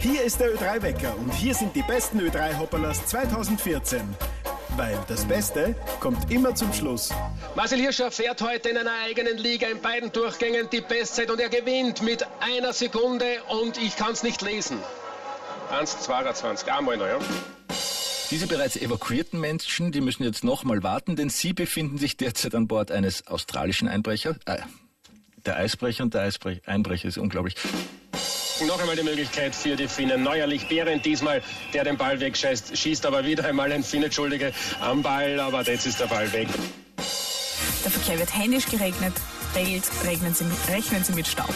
Hier ist der Ö3-Wecker und hier sind die besten Ö3-Hopperlers 2014. Weil das Beste kommt immer zum Schluss. Marcel Hirscher fährt heute in einer eigenen Liga in beiden Durchgängen die Bestzeit und er gewinnt mit einer Sekunde und ich kann es nicht lesen. 1,22, einmal noch, ja. Diese bereits evakuierten Menschen, die müssen jetzt nochmal warten, denn sie befinden sich derzeit an Bord eines australischen Einbrechers. Äh, der Eisbrecher und der Eisbrecher, Einbrecher ist unglaublich. Noch einmal die Möglichkeit für die Finnen. Neuerlich Behrendt diesmal, der den Ball wegschießt, schießt aber wieder einmal ein Finn, Entschuldige, am Ball, aber jetzt ist der Ball weg. Der Verkehr wird händisch geregnet, regelt, regnen Sie mit, rechnen Sie mit Staub.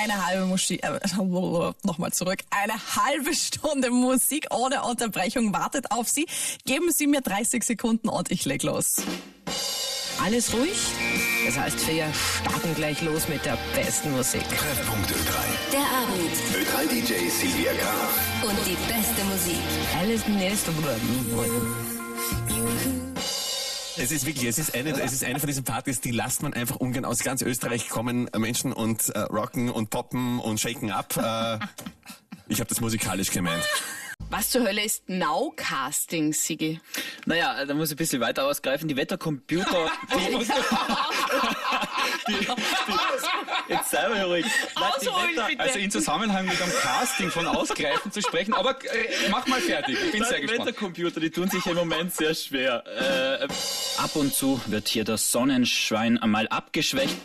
Eine halbe Musik, äh, nochmal zurück, eine halbe Stunde Musik ohne Unterbrechung wartet auf Sie. Geben Sie mir 30 Sekunden und ich leg los. Alles ruhig? Das heißt, wir starten gleich los mit der besten Musik. Treffpunkt Ö3. Der Abend Ö3-DJ Silvia Graf. und die beste Musik. Alles nächste Es ist wirklich, es ist eine, es ist eine von diesen Partys, die lasst man einfach ungern aus ganz Österreich kommen Menschen und äh, rocken und poppen und shaken up. Äh, ich habe das musikalisch gemeint. Was zur Hölle ist Nowcasting, Sigi? Naja, da muss ich ein bisschen weiter ausgreifen. Die Wettercomputer. Die, die, die, jetzt sei mal ruhig. Nein, die bitte. Also in Zusammenhang mit einem Casting von Ausgreifen zu sprechen, aber äh, mach mal fertig, ich bin sehr die gespannt. Wettercomputer, die tun sich im Moment sehr schwer. Äh, ab und zu wird hier das Sonnenschein einmal abgeschwächt.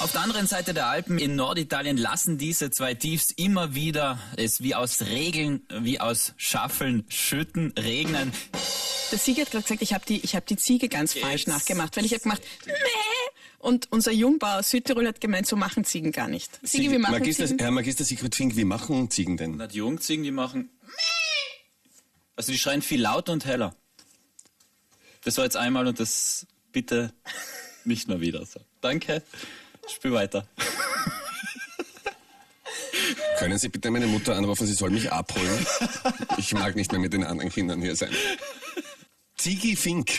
Auf der anderen Seite der Alpen in Norditalien lassen diese zwei Tiefs immer wieder es wie aus Regeln, wie aus Schaffeln schütten, regnen. Der Sigi hat gerade gesagt, ich habe die, ich hab die Ziege ganz falsch nachgemacht, weil ich habe gemacht, Mäh! und unser Jungbauer aus Südtirol hat gemeint, so machen Ziegen gar nicht. Sigi, wie machen Magister, Ziegen? Herr Magister Sigrid Fink, wie machen Ziegen denn? Na, die Jungziegen, die machen. Also die schreien viel lauter und heller. Das war jetzt einmal und das bitte nicht mehr wieder so. Danke. Spiel weiter. Können Sie bitte meine Mutter anrufen, sie soll mich abholen? Ich mag nicht mehr mit den anderen Kindern hier sein. Zigi Fink.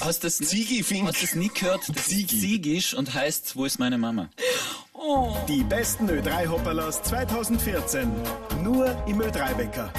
Hast du das, Zigi Fink. hast du das nie gehört? Das Zigi. ist Ziegisch und heißt, wo ist meine Mama? Die besten Ö3-Hopperlers 2014. Nur im Ö3-Wecker.